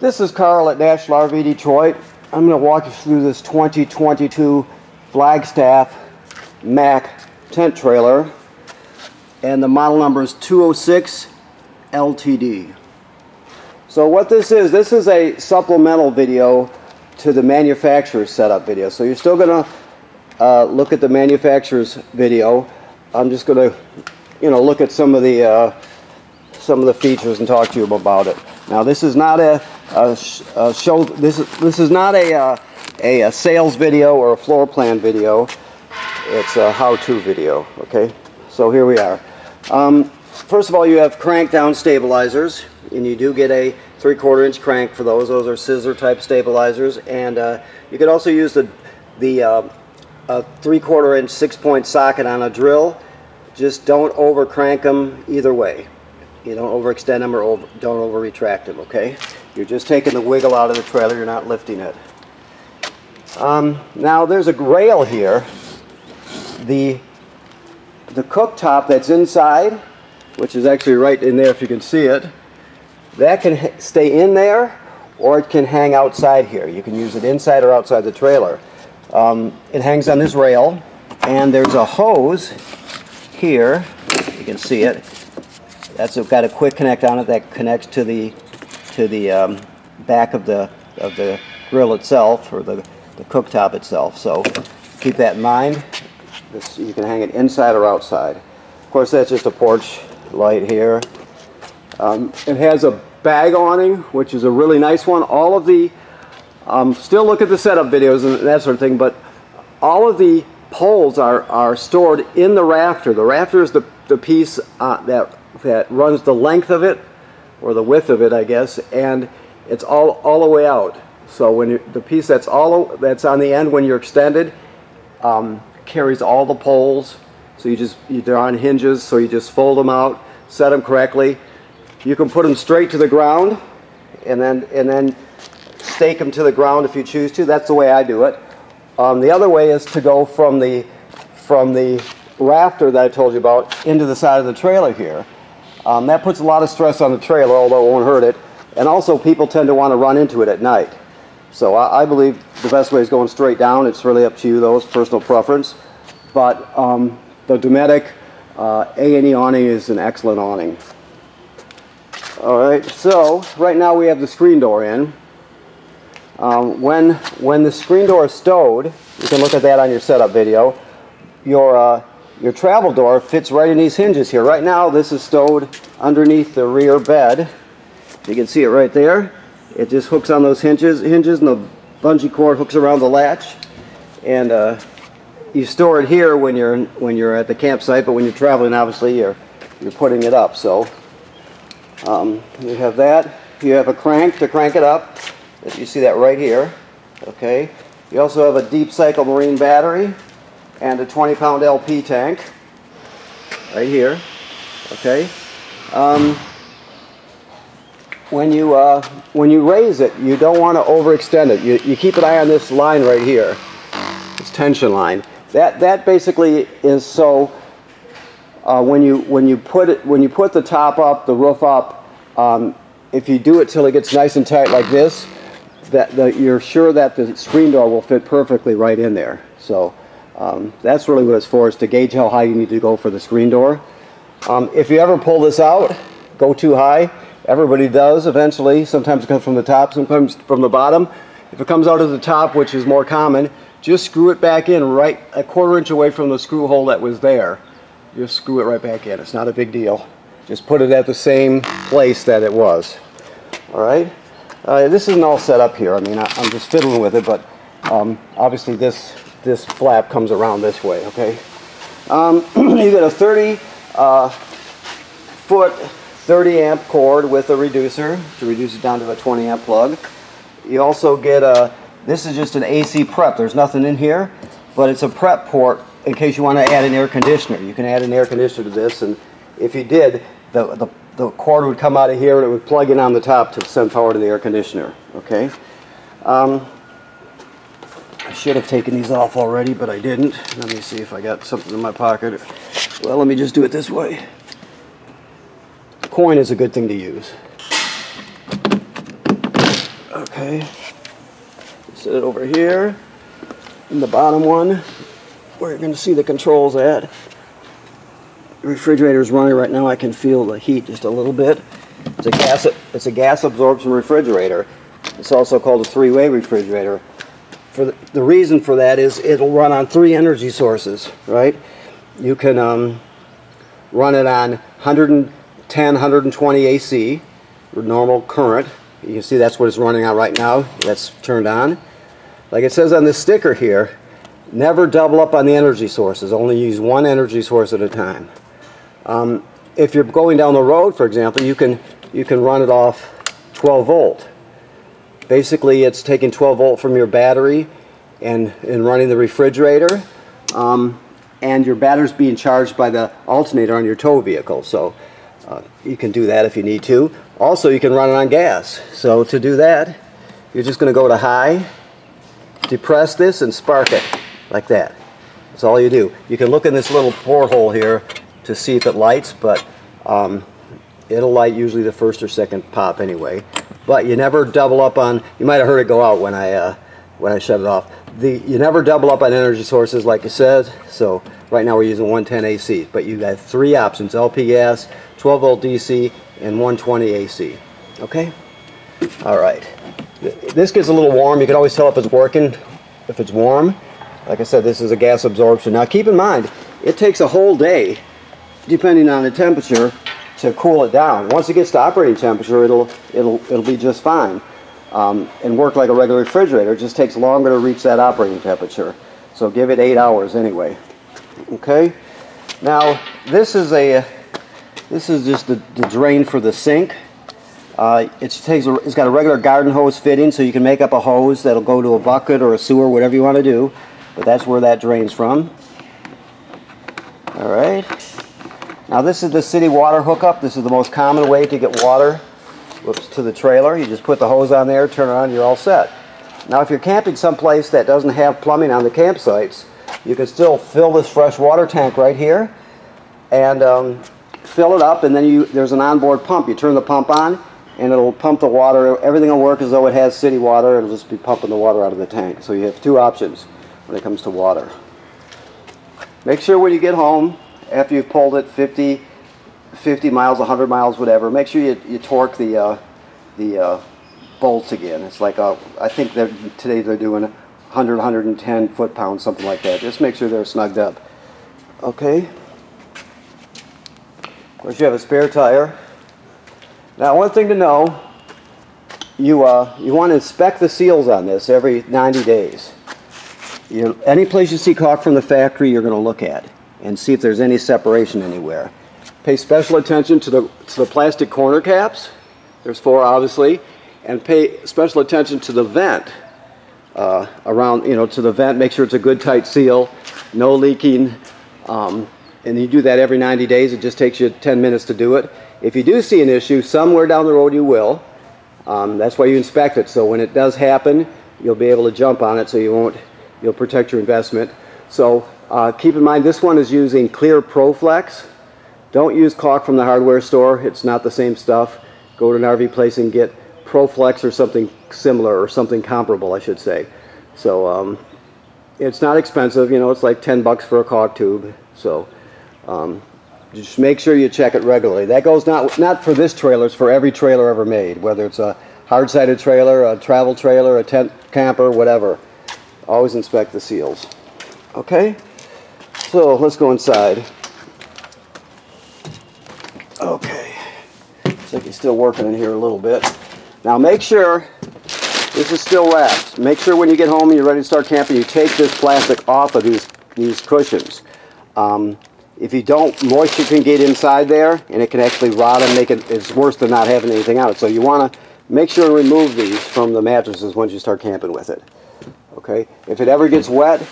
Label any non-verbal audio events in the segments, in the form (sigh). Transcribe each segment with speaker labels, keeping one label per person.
Speaker 1: This is Karl at National RV Detroit. I'm going to walk you through this 2022 Flagstaff MAC tent trailer and the model number is 206 LTD. So what this is, this is a supplemental video to the manufacturer's setup video. So you're still going to uh, look at the manufacturer's video. I'm just going to, you know, look at some of the uh, some of the features and talk to you about it. Now this is not a, a, a show. This is this is not a, uh, a, a sales video or a floor plan video. It's a how-to video. Okay. So here we are. Um, first of all, you have crank down stabilizers, and you do get a three-quarter inch crank for those. Those are scissor type stabilizers, and uh, you could also use the the uh, a three-quarter inch six-point socket on a drill. Just don't over crank them either way. You don't overextend them or over, don't over retract them, okay? You're just taking the wiggle out of the trailer, you're not lifting it. Um, now there's a rail here. The, the cooktop that's inside, which is actually right in there if you can see it, that can stay in there or it can hang outside here. You can use it inside or outside the trailer. Um, it hangs on this rail, and there's a hose here. You can see it. That's got a quick connect on it that connects to the to the um, back of the of the grill itself or the, the cooktop itself. So keep that in mind. This, you can hang it inside or outside. Of course, that's just a porch light here. Um, it has a bag awning, which is a really nice one. All of the um, still look at the setup videos and that sort of thing, but all of the poles are, are stored in the rafter. The rafter is the, the piece uh, that, that runs the length of it, or the width of it, I guess, and it's all, all the way out. So when you, the piece that's all that's on the end when you're extended um, carries all the poles. So you just they're on hinges, so you just fold them out, set them correctly. You can put them straight to the ground, and then and then stake them to the ground if you choose to. That's the way I do it. Um, the other way is to go from the from the rafter that I told you about into the side of the trailer here. Um, that puts a lot of stress on the trailer, although it won't hurt it. And also, people tend to want to run into it at night. So I, I believe the best way is going straight down. It's really up to you, though. It's personal preference. But um, the Dometic uh, A&E awning is an excellent awning. All right, so right now we have the screen door in. Um, when, when the screen door is stowed, you can look at that on your setup video, your, uh, your travel door fits right in these hinges here. Right now this is stowed underneath the rear bed. You can see it right there. It just hooks on those hinges, hinges and the bungee cord hooks around the latch. And uh, you store it here when you're, when you're at the campsite, but when you're traveling obviously you're, you're putting it up. So um, you have that. You have a crank to crank it up. You see that right here. Okay. You also have a deep cycle marine battery and a 20 pound LP tank right here. Okay. Um, when you uh, when you raise it, you don't want to overextend it. You, you keep an eye on this line right here, this tension line. That that basically is so uh, when you when you put it when you put the top up, the roof up, um, if you do it till it gets nice and tight like this, that the, you're sure that the screen door will fit perfectly right in there. So um, that's really what it's for, is to gauge how high you need to go for the screen door. Um, if you ever pull this out, go too high. Everybody does eventually. Sometimes it comes from the top, sometimes from the bottom. If it comes out of the top, which is more common, just screw it back in right a quarter inch away from the screw hole that was there. Just screw it right back in. It's not a big deal. Just put it at the same place that it was. All right. Uh, this isn't all set up here. I mean, I, am just fiddling with it, but um, obviously this this flap comes around this way. Okay. Um, (clears throat) you get a 30 uh, foot, 30 amp cord with a reducer to reduce it down to a 20 amp plug. You also get a. This is just an AC prep. There's nothing in here, but it's a prep port in case you want to add an air conditioner. You can add an air conditioner to this, and if you did, the the the cord would come out of here and it would plug in on the top to send power to the air conditioner. Okay. Um, I should have taken these off already, but I didn't. Let me see if I got something in my pocket. Well, let me just do it this way. coin is a good thing to use. Okay. Set it over here. In the bottom one, where you're going to see the controls at. The refrigerator is running right now. I can feel the heat just a little bit. It's a gas. It's a gas absorption refrigerator. It's also called a three-way refrigerator. The, the, reason for that is it'll run on three energy sources, right? You can um, run it on 110, 120 AC, normal current. You can see that's what it's running on right now. That's turned on. Like it says on this sticker here, never double up on the energy sources. Only use one energy source at a time. Um, if you're going down the road, for example, you can you can run it off 12 volt. Basically, it's taking 12 volt from your battery and, and running the refrigerator. Um, and your battery's being charged by the alternator on your tow vehicle. So uh, you can do that if you need to. Also, you can run it on gas. So to do that, you're just going to go to high, depress this, and spark it like that. That's all you do. You can look in this little porthole here to see if it lights, but um, it'll light usually the first or second pop anyway. But you never double up on, you might have heard it go out when I, uh, when I shut it off. The, you never double up on energy sources like you said, so right now we're using 110 AC, but you have three options, LP gas, 12 volt DC, and 120 AC. Okay? All right. This gets a little warm. You can always tell if it's working, if it's warm. Like I said, this is a gas absorption. Now keep in mind, it takes a whole day, depending on the temperature, to cool it down. Once it gets to operating temperature, it'll it'll it'll be just fine um, and work like a regular refrigerator. It just takes longer to reach that operating temperature. So give it eight hours anyway. Okay. Now this is a this is just the, the drain for the sink. Uh, it takes a, it's got a regular garden hose fitting, so you can make up a hose that'll go to a bucket or a sewer, whatever you want to do. But that's where that drains from. All right. Now this is the city water hookup. This is the most common way to get water whoops, to the trailer. You just put the hose on there, turn it on, you're all set. Now if you're camping someplace that doesn't have plumbing on the campsites, you can still fill this fresh water tank right here and um, fill it up and then you there's an onboard pump. You turn the pump on and it'll pump the water. Everything will work as though it has city water. It'll just be pumping the water out of the tank. So you have two options when it comes to water. Make sure when you get home after you've pulled it 50, 50 miles, 100 miles, whatever, make sure you, you torque the, uh, the uh, bolts again. It's like, a, I think they're, today they're doing 100, 110 foot-pounds, something like that. Just make sure they're snugged up. Okay. Of course, you have a spare tire. Now, one thing to know, you, uh, you want to inspect the seals on this every 90 days. You, any place you see caulk from the factory, you're going to look at and see if there's any separation anywhere. Pay special attention to the, to the plastic corner caps. There's four obviously. And pay special attention to the vent uh, around, you know, to the vent. Make sure it's a good tight seal, no leaking. Um, and you do that every 90 days. It just takes you 10 minutes to do it. If you do see an issue, somewhere down the road you will. Um, that's why you inspect it. So when it does happen, you'll be able to jump on it so you won't, you'll protect your investment. So uh, keep in mind this one is using clear ProFlex. Don't use caulk from the hardware store. It's not the same stuff. Go to an RV place and get ProFlex or something similar or something comparable, I should say. So um, it's not expensive. You know, it's like 10 bucks for a caulk tube. So um, just make sure you check it regularly. That goes not not for this trailer. It's for every trailer ever made, whether it's a hard-sided trailer, a travel trailer, a tent camper, whatever. Always inspect the seals. Okay. So let's go inside. Okay. He's still working in here a little bit. Now make sure this is still wrapped. Make sure when you get home and you're ready to start camping, you take this plastic off of these, these cushions. Um, if you don't, moisture can get inside there and it can actually rot and make it, it's worse than not having anything out. So you want to make sure to remove these from the mattresses once you start camping with it. Okay, if it ever gets wet,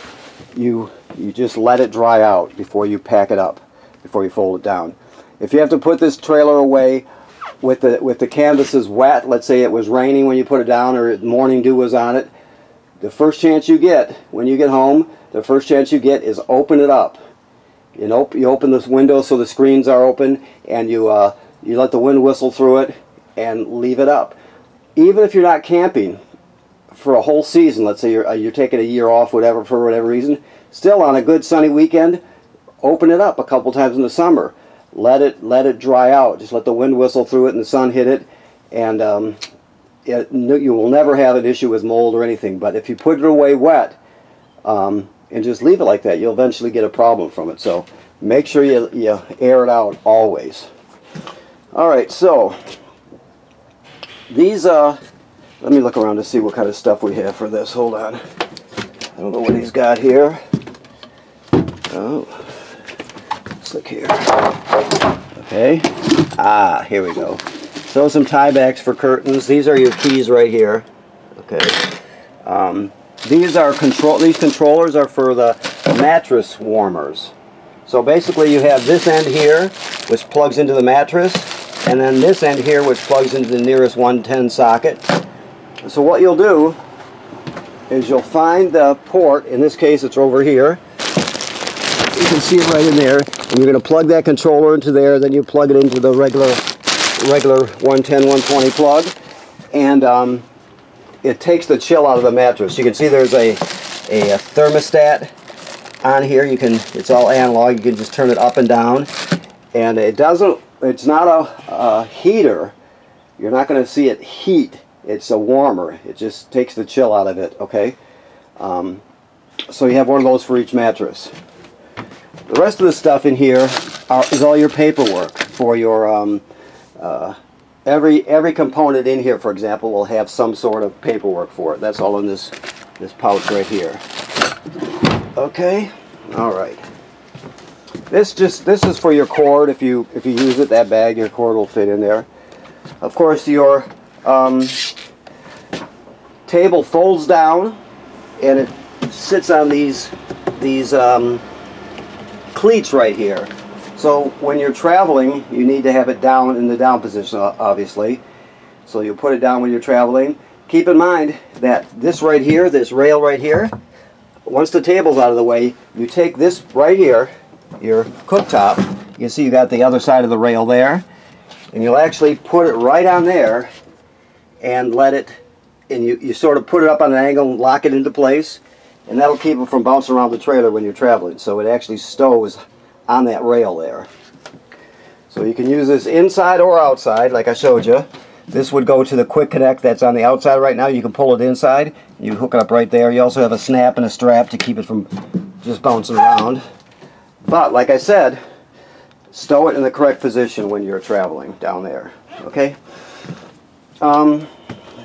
Speaker 1: you you just let it dry out before you pack it up, before you fold it down. If you have to put this trailer away with the with the canvases wet, let's say it was raining when you put it down or morning dew was on it, the first chance you get when you get home, the first chance you get is open it up. You know, you open this window so the screens are open, and you uh, you let the wind whistle through it, and leave it up. even if you're not camping for a whole season, let's say you're, uh, you're taking a year off, whatever, for whatever reason, still on a good sunny weekend, open it up a couple times in the summer. Let it let it dry out. Just let the wind whistle through it and the sun hit it, and um, it, you will never have an issue with mold or anything. But if you put it away wet um, and just leave it like that, you'll eventually get a problem from it. So make sure you, you air it out always. All right, so these, uh, let me look around to see what kind of stuff we have for this. Hold on. I don't know what he's got here. Oh, let's look here. Okay. Ah, here we go. So some tiebacks for curtains. These are your keys right here. Okay. Um, these are control. These controllers are for the mattress warmers. So basically, you have this end here, which plugs into the mattress, and then this end here, which plugs into the nearest 110 socket. So what you'll do is you'll find the port. In this case, it's over here. You can see it right in there. You're going to plug that controller into there. Then you plug it into the regular regular 110, 120 plug, and um, it takes the chill out of the mattress. You can see there's a, a, a thermostat on here. You can, it's all analog. You can just turn it up and down, and it doesn't. It's not a, a heater. You're not going to see it heat. It's a warmer. It just takes the chill out of it. Okay. Um, so you have one of those for each mattress. The rest of the stuff in here are, is all your paperwork for your um, uh, every every component in here, for example, will have some sort of paperwork for it. That's all in this this pouch right here. Okay, all right. This just this is for your cord. If you if you use it, that bag, your cord will fit in there. Of course, your um, table folds down, and it sits on these these um, cleats right here. So when you're traveling, you need to have it down in the down position, obviously. So you put it down when you're traveling. Keep in mind that this right here, this rail right here, once the table's out of the way, you take this right here, your cooktop, you see you got the other side of the rail there, and you'll actually put it right on there and let it, and you, you sort of put it up on an angle and lock it into place, and that'll keep it from bouncing around the trailer when you're traveling. So it actually stows on that rail there. So you can use this inside or outside, like I showed you. This would go to the quick connect that's on the outside right now. You can pull it inside. You hook it up right there. You also have a snap and a strap to keep it from just bouncing around. But, like I said, stow it in the correct position when you're traveling down there. Okay? Um,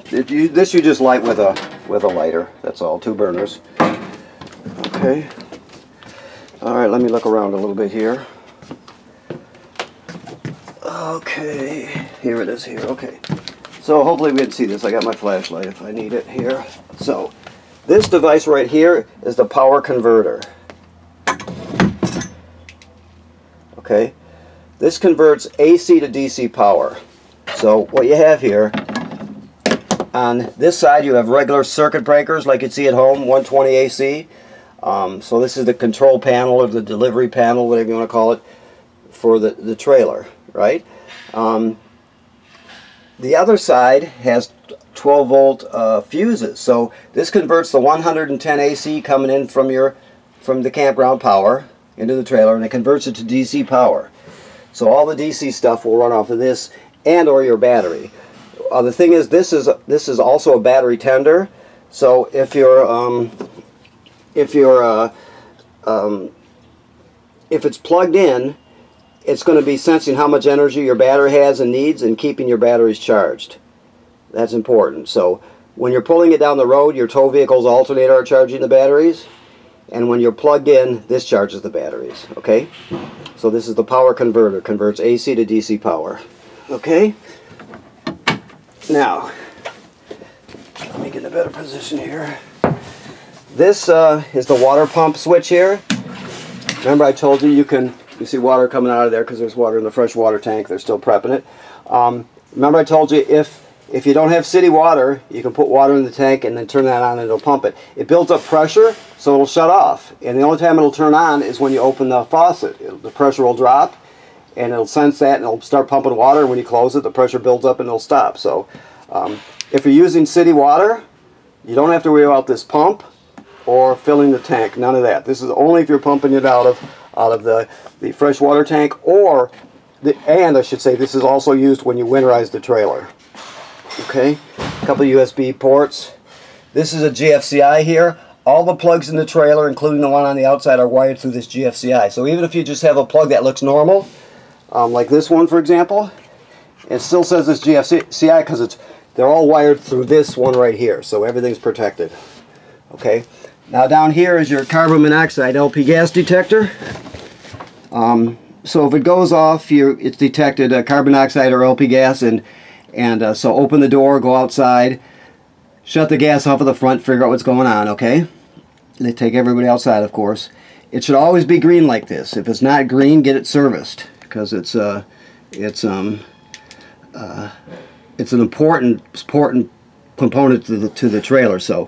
Speaker 1: you, this you just light with a with a lighter. That's all. Two burners. Okay. All right, let me look around a little bit here. Okay, here it is here, okay. So hopefully we can see this. I got my flashlight if I need it here. So this device right here is the power converter. Okay, this converts AC to DC power. So what you have here, on this side you have regular circuit breakers like you'd see at home, 120 AC. Um, so this is the control panel or the delivery panel, whatever you want to call it, for the, the trailer, right? Um, the other side has 12 volt uh, fuses. So this converts the 110 AC coming in from your from the campground power into the trailer and it converts it to DC power. So all the DC stuff will run off of this and or your battery. Uh, the thing is this is this is also a battery tender. So if you're um, if you're uh, um, if it's plugged in it's going to be sensing how much energy your battery has and needs and keeping your batteries charged. That's important. So when you're pulling it down the road your tow vehicle's alternator are charging the batteries. And when you're plugged in this charges the batteries okay? So this is the power converter. Converts AC to DC power. Okay now let me get in a better position here this uh, is the water pump switch here. Remember I told you you can you see water coming out of there because there's water in the fresh water tank. They're still prepping it. Um, remember I told you if if you don't have city water, you can put water in the tank and then turn that on and it'll pump it. It builds up pressure, so it'll shut off. And the only time it'll turn on is when you open the faucet. It'll, the pressure will drop and it'll sense that and it'll start pumping water. When you close it, the pressure builds up and it'll stop. So Um, if you're using city water, you don't have to worry about this pump or filling the tank. None of that. This is only if you're pumping it out of out of the the freshwater tank or the, and I should say this is also used when you winterize the trailer. Okay, a couple USB ports. This is a GFCI here. All the plugs in the trailer, including the one on the outside, are wired through this GFCI. So even if you just have a plug that looks normal, um, like this one for example, it still says it's GFCI because it's they're all wired through this one right here. So everything's protected. Okay. Now down here is your carbon monoxide LP gas detector. Um, so if it goes off, you it's detected uh, carbon dioxide or LP gas, and and uh, so open the door, go outside, shut the gas off of the front, figure out what's going on. Okay, they take everybody outside, of course. It should always be green like this. If it's not green, get it serviced because it's uh it's um uh, it's an important important component to the to the trailer. So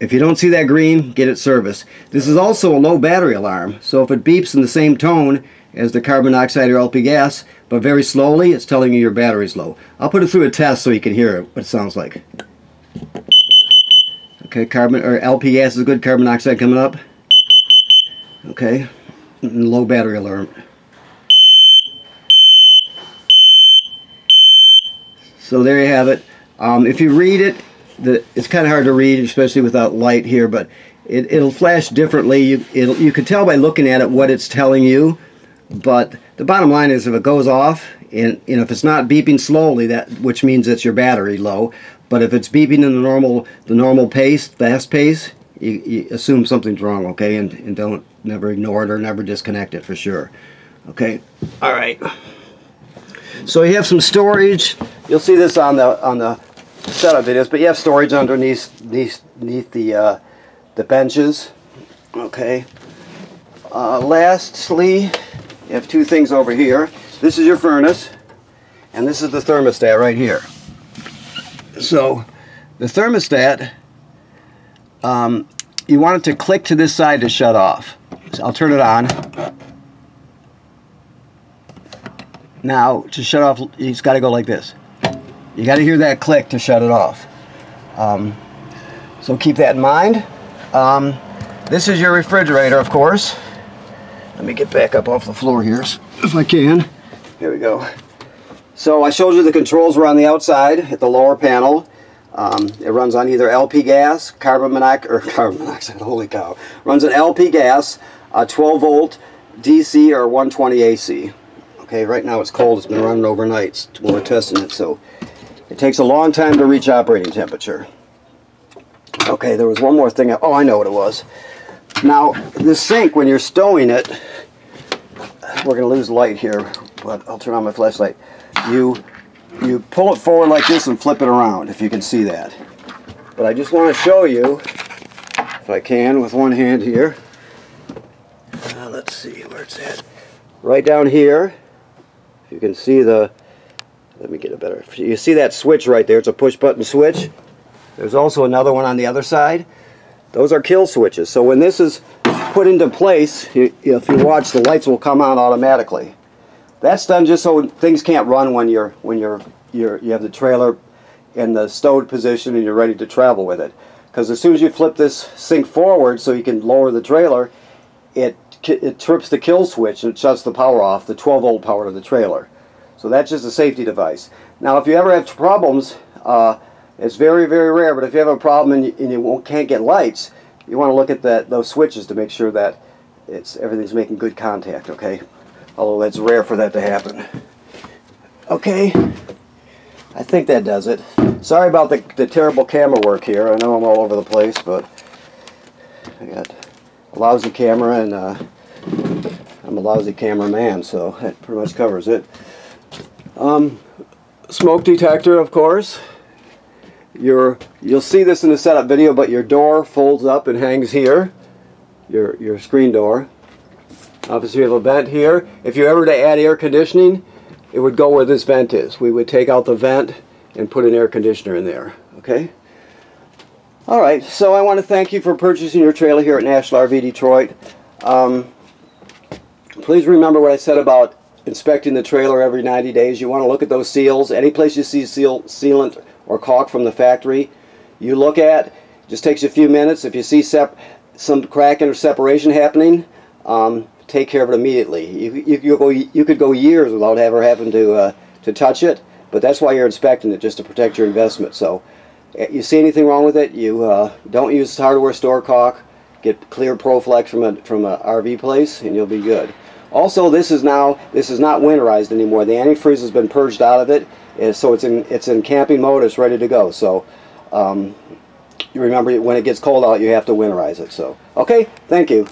Speaker 1: if you don't see that green, get it serviced. This is also a low battery alarm, so if it beeps in the same tone as the carbon dioxide or LP gas, but very slowly, it's telling you your battery's low. I'll put it through a test so you can hear what it sounds like. Okay, carbon or LP gas is good, carbon dioxide coming up. Okay, low battery alarm. So there you have it. Um, if you read it, the, it's kind of hard to read, especially without light here, but it, it'll flash differently. You, it'll, you can tell by looking at it what it's telling you, but the bottom line is if it goes off, and you know, if it's not beeping slowly, that which means it's your battery low, but if it's beeping in the normal, the normal pace, fast pace, you, you assume something's wrong, okay, and, and don't never ignore it or never disconnect it for sure. Okay, all right. So you have some storage. You'll see this on the on the setup videos, but you have storage underneath beneath the uh, the benches. Okay. Uh, lastly, you have two things over here. This is your furnace, and this is the thermostat right here. So, the thermostat, um, you want it to click to this side to shut off. So I'll turn it on. Now, to shut off, it's got to go like this. You got to hear that click to shut it off. Um, so keep that in mind. Um, this is your refrigerator, of course. Let me get back up off the floor here if I can. Here we go. So I showed you the controls were on the outside at the lower panel. Um, it runs on either LP gas, carbon monoxide, or (laughs) carbon monoxide, holy cow. Runs on LP gas, uh, 12 volt DC or 120 AC. Okay, right now it's cold, it's been running overnight when we're testing it, so it takes a long time to reach operating temperature. Okay, there was one more thing. Oh, I know what it was. Now, this sink, when you're stowing it, we're going to lose light here, but I'll turn on my flashlight. You, you pull it forward like this and flip it around, if you can see that. But I just want to show you, if I can, with one hand here. Uh, let's see where it's at. Right down here, if you can see the let me get a better, you see that switch right there, it's a push button switch. There's also another one on the other side. Those are kill switches. So when this is put into place, you, if you watch, the lights will come on automatically. That's done just so things can't run when you're when you're, you're you have the trailer in the stowed position and you're ready to travel with it. Because as soon as you flip this sink forward so you can lower the trailer, it it trips the kill switch and it shuts the power off, the 12 volt power to the trailer. So that's just a safety device. Now if you ever have problems, uh, it's very, very rare, but if you have a problem and you, and you can't get lights, you want to look at that those switches to make sure that it's everything's making good contact, okay? Although that's rare for that to happen. Okay, I think that does it. Sorry about the, the terrible camera work here. I know I'm all over the place, but I got a lousy camera and uh, I'm a lousy cameraman, so that pretty much covers it. Um, smoke detector, of course. Your, you'll see this in the setup video, but your door folds up and hangs here. Your, your screen door. Obviously you have a vent here. If you ever to add air conditioning, it would go where this vent is. We would take out the vent and put an air conditioner in there. Okay? Alright, so I want to thank you for purchasing your trailer here at National RV Detroit. Um, please remember what I said about inspecting the trailer every 90 days. You want to look at those seals. Any place you see seal, sealant or caulk from the factory, you look at. Just takes you a few minutes. If you see some cracking or separation happening, um, take care of it immediately. You, you, you, go, you could go years without ever having to, uh, to touch it, but that's why you're inspecting it, just to protect your investment. So eh, you see anything wrong with it, you uh, don't use hardware store caulk. Get clear Proflex from a, from a RV place, and you'll be good. Also, this is now this is not winterized anymore. The antifreeze has been purged out of it, so it's in it's in camping mode. It's ready to go. So um, you remember when it gets cold out, you have to winterize it. So okay, thank you.